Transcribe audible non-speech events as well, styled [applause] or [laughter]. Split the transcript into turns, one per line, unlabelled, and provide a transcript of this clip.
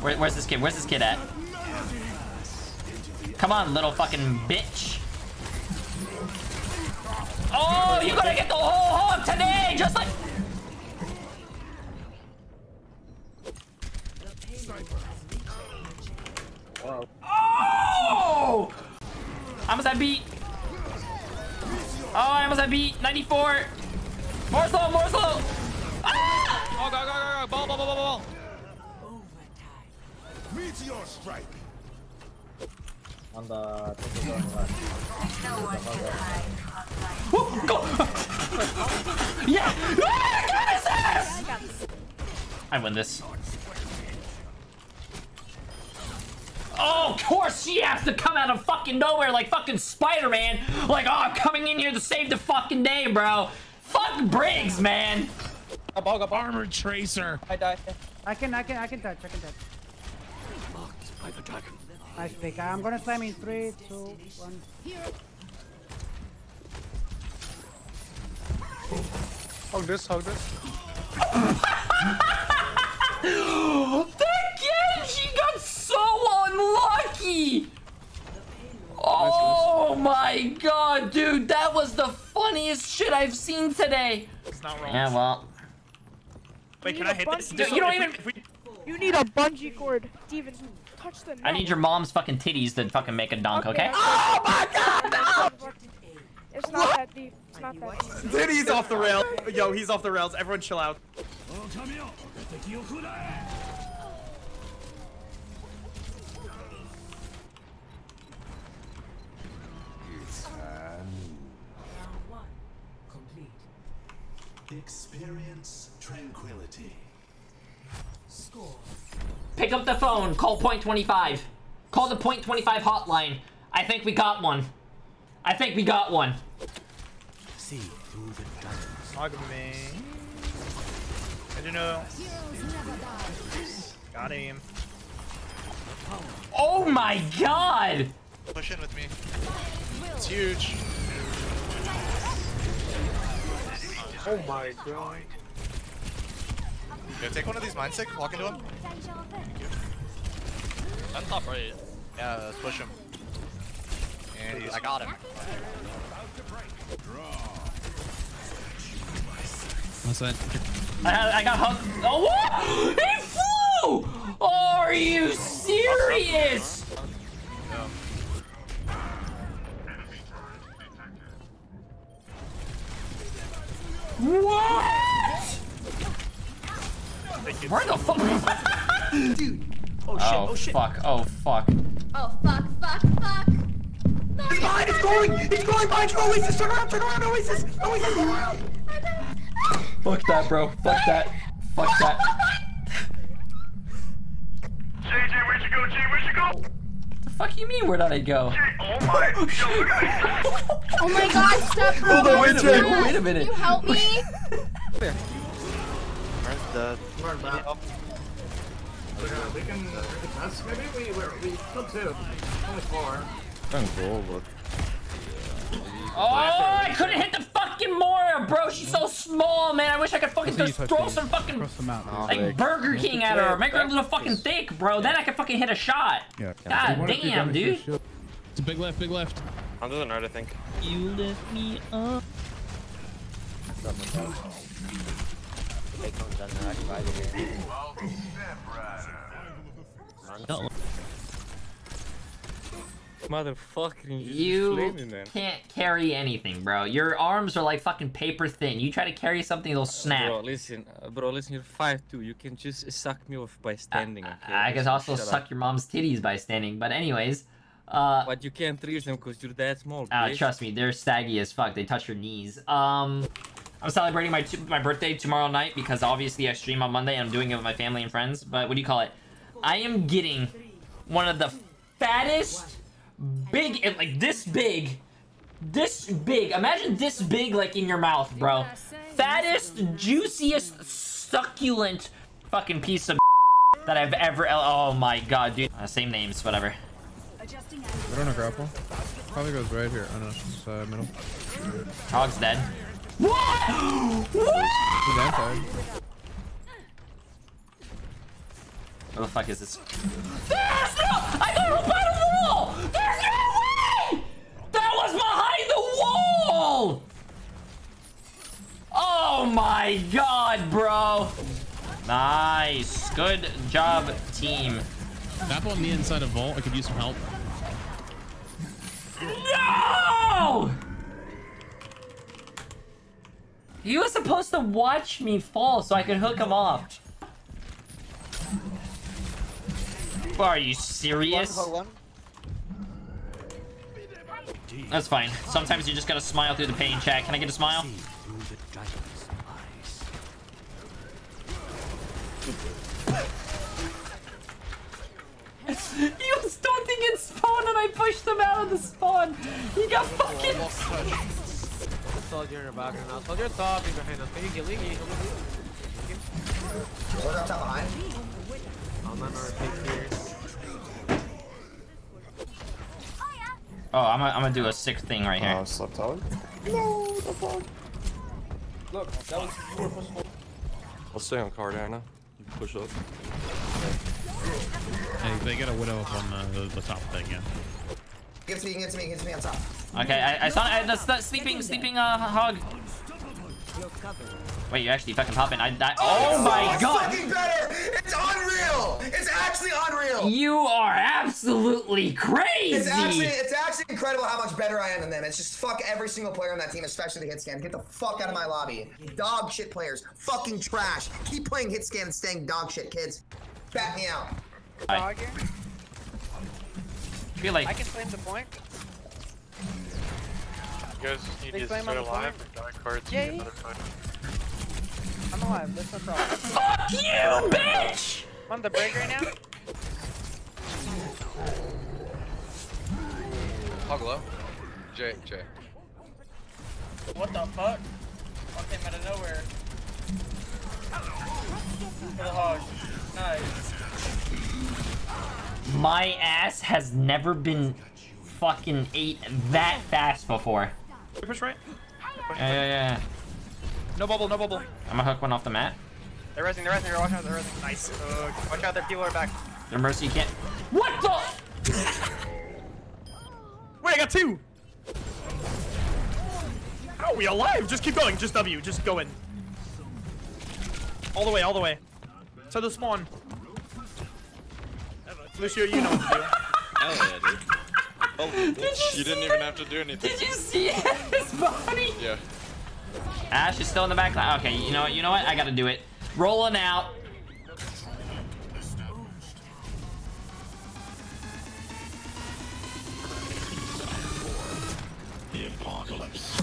Where, where's this kid? Where's this kid at? Come on, little fucking bitch. Oh, you gotta get the whole hog today, just like. Oh! I almost had beat. Oh, I almost had beat. 94. More slow, more slow. Ah!
Oh, go, go, go, go. Ball, ball, ball, ball, ball.
Meteor strike.
On the triple
Woo, go! [laughs] yeah! Ah, get his ass! I win this. Of course she has to come out of fucking nowhere like fucking Spider-Man. Like, oh, I'm coming in here to save the fucking day, bro. Fuck Briggs, man.
Armored tracer.
I die.
I can, I can, I can touch, I can touch. Nice pick. I'm gonna slam in three, two, one.
Hug this, hug this. [laughs]
That Genji got so unlucky. Oh my god, dude, that was the funniest shit I've seen today.
It's not wrong.
Yeah, well,
Wait, can I hit this?
Dude, you don't even-
we,
You need a bungee cord to even touch the net.
I need your mom's fucking titties to fucking make a dunk, okay?
Oh my god, It's not that deep. It's not that deep.
Dude, he's off the rail. Yo, he's off the rails. Everyone chill out.
Experience tranquility.
Pick up the phone, call point 25. Call the point 25 hotline. I think we got one. I think we got one.
see through hug me. I don't know. Got him.
Oh my god!
Push in with me. It's huge.
Oh my god.
Yeah, take one of these mine stick. Walk into him.
I'm top right.
Yeah, let's push him. And he's, I got him.
What's that?
I, I got hugged. Oh, what? [gasps] He flew! Are you serious? What? Where the fuck? [laughs]
Dude. Oh shit,
Oh,
oh shit.
fuck, oh fuck.
Oh fuck, fuck, fuck.
He's behind, he's going! He's going behind you, Oasis! Turn around, turn around, Oasis! Oasis, turn around!
Fuck that, bro. Fuck that. Fuck that. [laughs]
JJ, where'd you go, Jay? Where'd you go?
The fuck you mean? Where did I go?
Oh my. Yo, look at this.
Oh my god, stop, bro.
Hold on, wait a minute, wait a minute.
Can you help me?
Where's the...
We can retest. Maybe we we're, we still two. Only four.
Oh, I couldn't hit the fucking Moira, bro. She's so small, man. I wish I could fucking just throw some fucking like Burger King at her, make her a little fucking thick, bro. Then I could fucking hit a shot. God damn, dude.
It's a big left, big left.
Under the nerd, I think.
You lift me up.
Motherfucker,
You can't carry anything, bro. Your arms are like fucking paper thin. You try to carry something, they'll snap.
Bro, listen, uh, bro, listen. You're five two. You can just suck me off by standing. Okay?
I can also suck
Up.
your mom's titties by standing. But anyways, uh,
But you can't reach them because you're that small.
uh, trust me, they're saggy as fuck. They touch your knees. Um, I'm celebrating my my birthday tomorrow night because obviously I stream on Monday and I'm doing it with my family and friends. But what do you call it? I am getting one of the fattest, big, and, like this big, this big. Imagine this big, like in your mouth, bro. Fattest, juiciest, succulent, fucking piece of [laughs] that I've ever. Oh my god, dude. Uh, same names, whatever.
I don't know grapple. Probably goes right here. Oh no, it's uh, middle.
Hog's dead. What? What the fuck is this? There's no! I got hit by the wall! There's no way! That was behind the wall! Oh my god, bro! Nice. Good job, team.
Apple on the inside of vault. I could use some help.
No! He was supposed to watch me fall so I could hook him off. Are you serious? That's fine. Sometimes you just gotta smile through the pain, chat. Can I get a smile? He was stunting in spawn and I pushed him out of the spawn. He got oh, fucking.
Soldier in your back now. Soldier top, he's behind us. Ligi, Ligi,
What up top behind?
I'm not gonna take here.
Oh, I'm gonna, I'm gonna do a sick thing right here.
Oh, slept tower?
Look, that was you were supposed to
I'll stay on Cardana. You can push up.
Hey, they got a widow up on uh, the, the top thing, yeah.
Give it to me, give it to me, give it to me on top.
Okay, I, I saw I, that's that sleeping sleeping uh hog. Wait, you actually fucking popping? I, I oh, my
it's
god!
fucking better! It's unreal! It's actually unreal!
You are absolutely crazy.
It's actually, it's actually incredible how much better I am than them. It's just fuck every single player on that team, especially the hit scan. Get the fuck out of my lobby. Dog shit players. Fucking trash. Keep playing hit scan and staying dog shit, kids. Back me out.
I feel like
I can flame the point.
You guys need
Big
to
flame
stay alive
point.
or die cards
Yeah,
another fight.
I'm alive. That's no problem.
fuck you, bitch.
I'm on the break right now.
Hog low. Jay, Jay.
What the fuck? Fuck came out of nowhere. For the hog. Nice.
My ass has never been fucking ate that fast before.
Push right.
Yeah, yeah, yeah.
No bubble, no bubble.
I'm gonna hook one off the mat.
They're resing, they're resing, watch out, they're resing. Nice. Uh, watch out, their people are back.
Their mercy can't. What the?
Wait, I got two! How are we alive? Just keep going. Just W. Just go in. All the way, all the way. To the spawn. Lucio, you know what to do.
Hell yeah, dude. Oh, Did bitch,
you,
you didn't even have to do anything.
Did you see his body?
Yeah.
Ash is still in the back line. Okay, you know what? You know what? I gotta do it. Rolling out. The apocalypse.